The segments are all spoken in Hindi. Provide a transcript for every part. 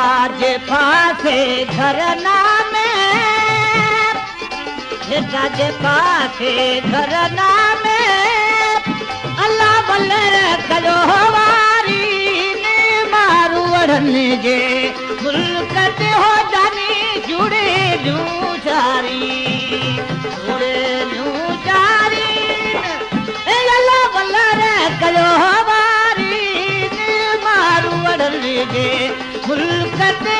राज पासे घरना में। राज पासे घरना में। अल्लाह बल्लर कयो वारी ने मारू वड़नि जे। मुल्क हो जानी जुड़े जूं सारी जुड़े जूं अल्लाह बल्लर कयो वारी ने मारू वड़नि जे। ते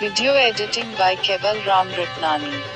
Video editing by Kebal Ram Ratnani.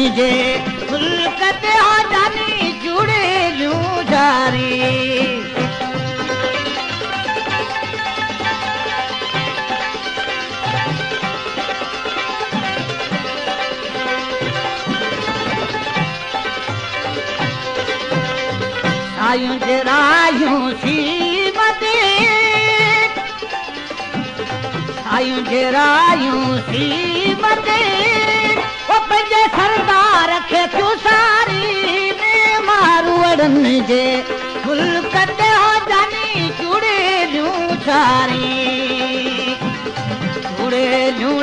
मुझे फुलकते जानी जुड़े लूं जारी आयूं जे रायूं सीमते आयूं जे रायूं सीमते ओ पंहिंजे सरदार खे थियूं सारी ने मारू वड़नि जे? मुल्क ते हो जानी, चूड़े जू सारी चूड़े लूण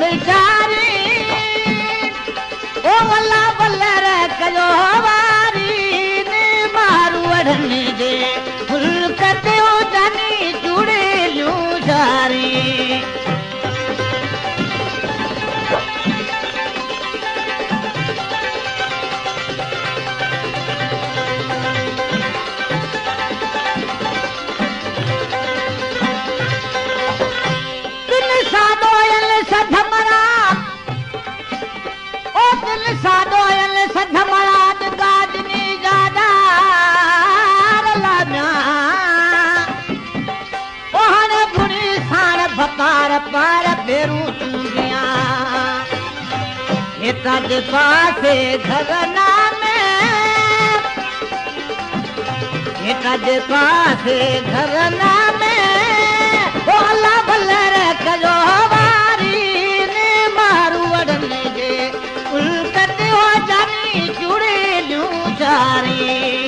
तद पासे घरना में। तद पासे घरना में। ओला भल रखजो वारी ने मारू वड़ने जे उल्कत हो जानी जुड़े लूँ चारी